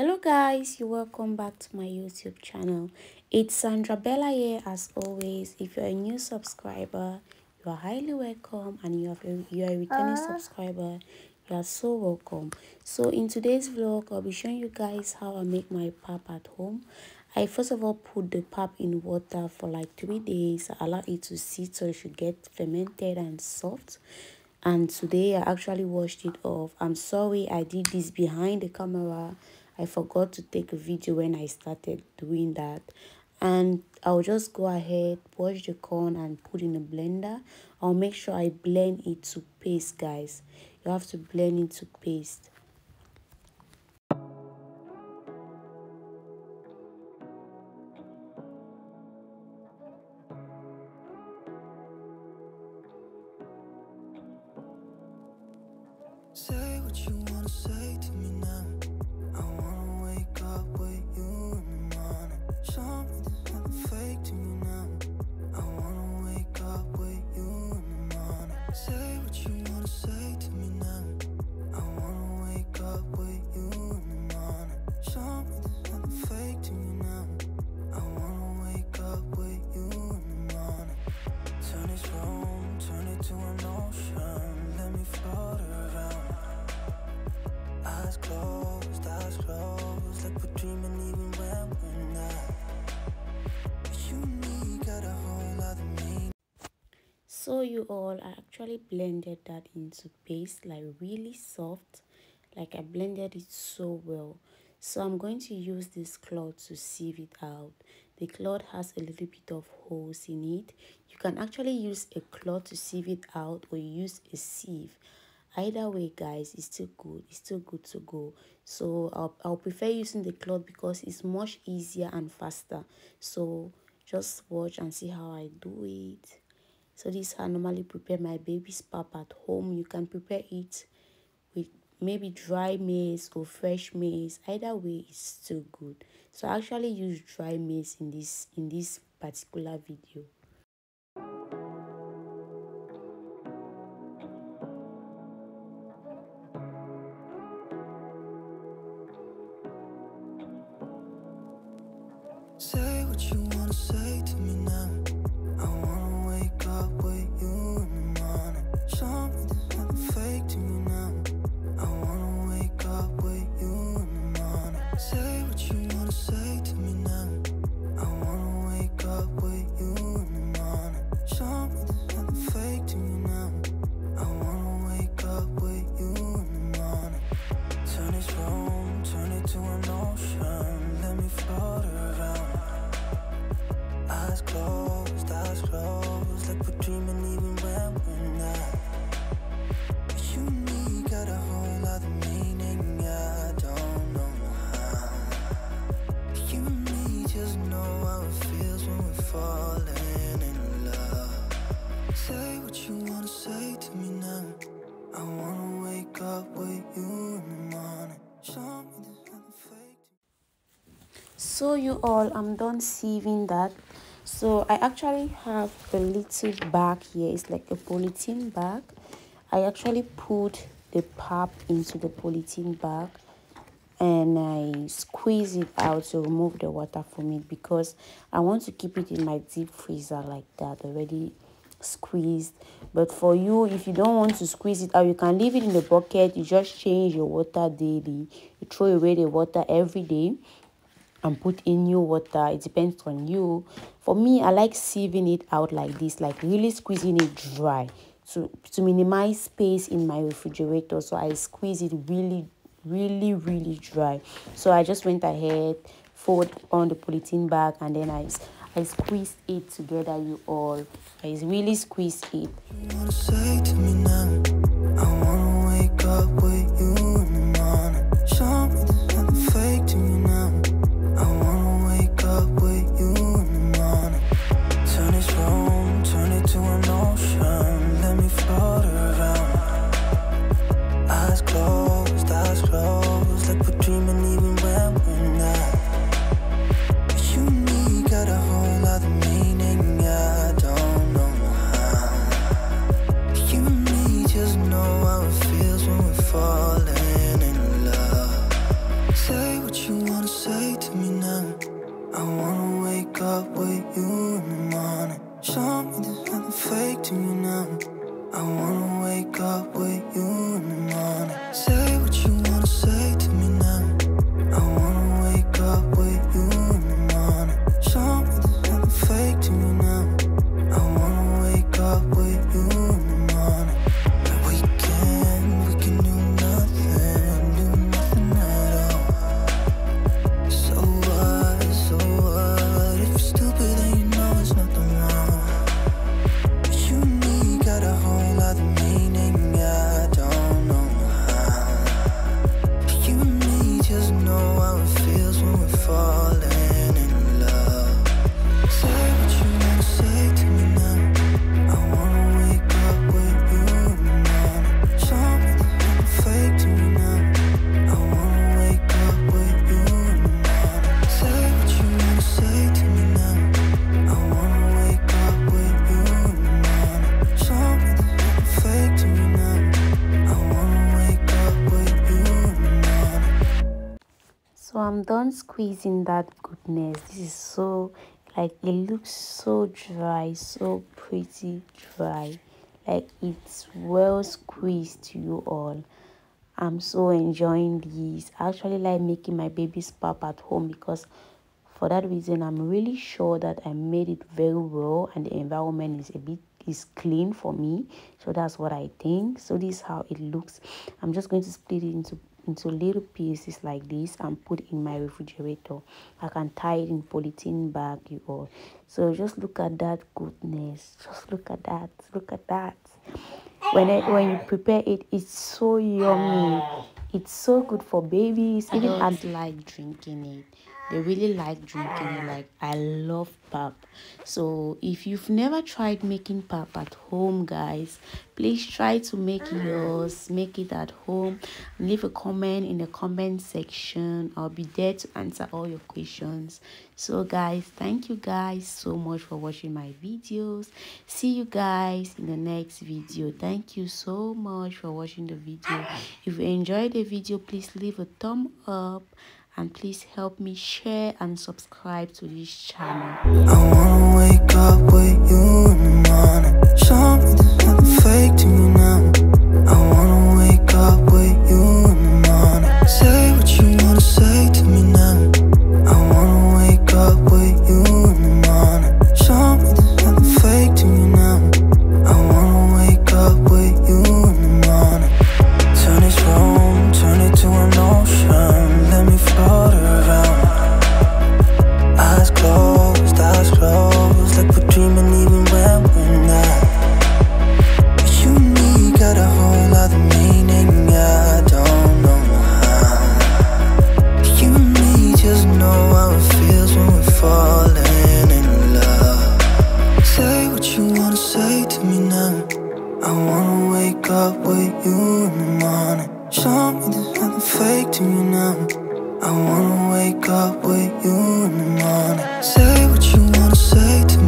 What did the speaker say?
hello guys. You're welcome back to my youtube channel. It's sandra bella here as always. If you're a new subscriber you are highly welcome and you have a, you are a returning uh. subscriber you are so welcome. So in today's vlog i'll be showing you guys how i make my pap at home. I first of all put the pap in water for like three days. I allow it to sit so it should get fermented and soft. And today i actually washed it off. I'm sorry i did this behind the camera I forgot to take a video when I started doing that. And I'll just go ahead wash the corn and put in a blender. I'll make sure I blend it to paste guys. You have to blend it to paste. Say what you wanna say to me now Say what you wanna say to so you all i actually blended that into paste like really soft. Like i blended it so well. So i'm going to use this cloth to sieve it out. The cloth has a little bit of holes in it. You can actually use a cloth to sieve it out or use a sieve. Either way guys it's still good. It's still good to go. So I'll, I'll prefer using the cloth because it's much easier and faster. So just watch and see how I do it so this I normally prepare my baby's pap at home. You can prepare it with maybe dry maize or fresh maize. Either way it's still good. So I actually use dry maize in this in this particular video so you all i'm done sieving that. So i actually have a little bag here. It's like a polythene bag. I actually put the pap into the polythene bag and i squeeze it out to remove the water from it because i want to keep it in my deep freezer like that already squeezed. But for you if you don't want to squeeze it out you can leave it in the bucket. You just change your water daily. You throw away the water every day and put in new water. It depends on you. For me i like sieving it out like this like really squeezing it dry to to minimize space in my refrigerator. So i squeeze it really really really dry. So i just went ahead fold on the polythene bag and then i i squeezed it together you all. I really squeeze it i'm done squeezing that goodness. This is so like it looks so dry so pretty dry. Like it's well squeezed to you all. I'm so enjoying these i actually like making my baby's pap at home because for that reason i'm really sure that i made it very well and the environment is a bit is clean for me. So that's what i think. So this is how it looks. I'm just going to split it into into little pieces like this and put in my refrigerator. I can tie it in polythene bag you all. So just look at that goodness. Just look at that. Look at that. When it, when you prepare it it's so yummy. It's so good for babies even and like drinking it they really like drinking ah. like i love pap. So if you've never tried making pap at home guys please try to make ah. yours make it at home. Leave a comment in the comment section. I'll be there to answer all your questions. So guys thank you guys so much for watching my videos. See you guys in the next video. Thank you so much for watching the video. Ah. If you enjoyed the video please leave a thumb up and please help me share and subscribe to this channel I wanna wake up with you in the morning. Show me nothing fake to me in the morning. Show me there's nothing fake to me now. I wanna wake up with you in the morning. Say what you wanna say to me